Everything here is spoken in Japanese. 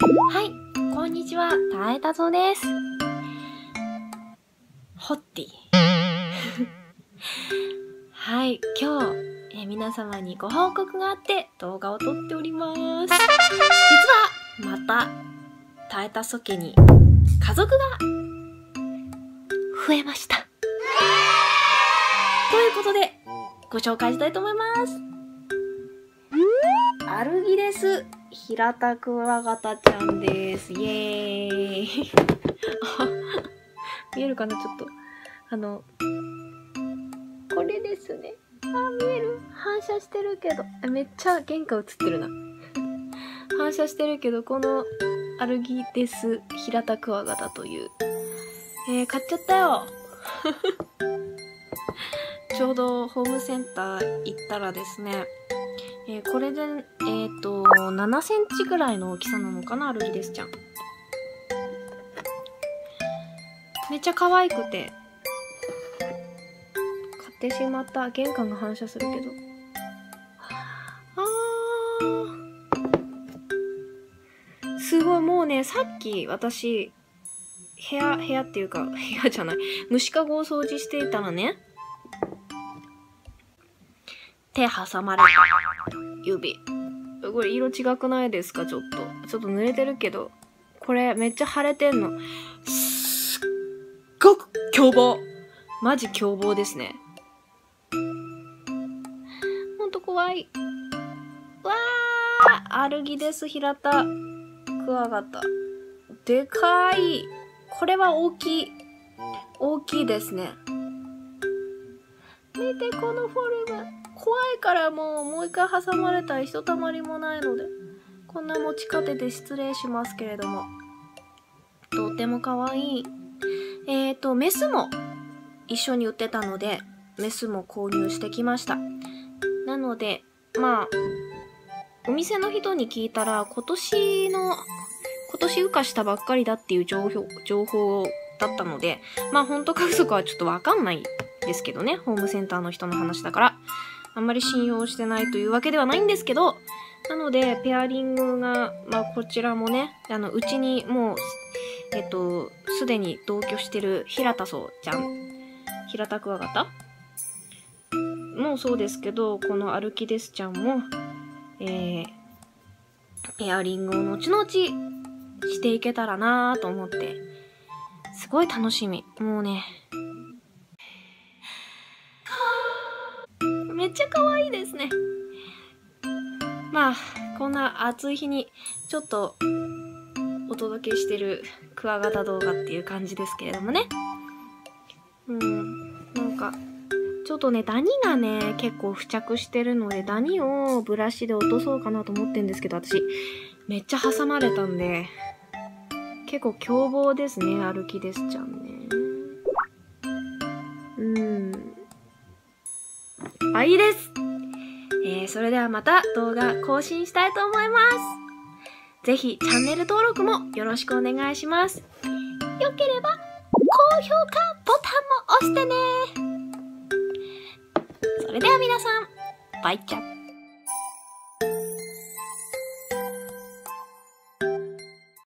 はい、こんにちは、たえたぞです。ホッティ。はい、今日、え皆様にご報告があって動画を撮っております。実は、また、たえたそ家に家族が増えました。ということで、ご紹介したいと思います。アルギレス平田クワガタちゃんです。イエーイ。見えるかな？ちょっと。あの、これですね。あ、見える反射してるけど。めっちゃ原価映ってるな。反射してるけど、このアルギデス平田クワガタという。えー、買っちゃったよ。ちょうどホームセンター行ったらですね、えー、これで、えっ、ー、と、7センチぐらいの大きさなのかな、アルギデスちゃん。めっちゃ可愛くて、買ってしまった。玄関が反射するけど。あー。すごい、もうね、さっき私、部屋、部屋っていうか、部屋じゃない。虫かごを掃除していたらね、手挟まれた。指。これ色違くないですか？ちょっと。ちょっと濡れてるけど。これめっちゃ腫れてんの。すっごく凶暴。マジ凶暴ですね。ほんと怖い。わーアルギです、平田。クワガタ。でかい。これは大きい。大きいですね。見て、このフォルム。怖いからもう、もう一回挟まれたいひとたまりもないので、こんな持ち方で失礼しますけれども。とっても可愛い。えーと、メスも一緒に売ってたので、メスも購入してきました。なので、まあ、お店の人に聞いたら、今年の、今年羽化したばっかりだっていう情報、情報だったので、まあ本当か嘘かはちょっとわかんないですけどね、ホームセンターの人の話だから。あんまり信用してないというわけではないんですけど、なので、ペアリングが、まあ、こちらもね、あの、うちにもう、えっと、すでに同居してる平田そうちゃん、平田クワガタもそうですけど、このアルキデスちゃんも、えー、ペアリングを後々していけたらなぁと思って、すごい楽しみ。もうね、っちゃ可愛いですね。まあ、こんな暑い日にちょっとお届けしてるクワガタ動画っていう感じですけれどもね。うん、なんか、ちょっとね、ダニがね、結構付着してるので、ダニをブラシで落とそうかなと思ってんですけど、私、めっちゃ挟まれたんで、結構凶暴ですね、歩きですちゃんね。あ、いいです。えー、それではまた動画更新したいと思います。ぜひチャンネル登録もよろしくお願いします。よければ高評価ボタンも押してね。それでは皆さん、バイチャ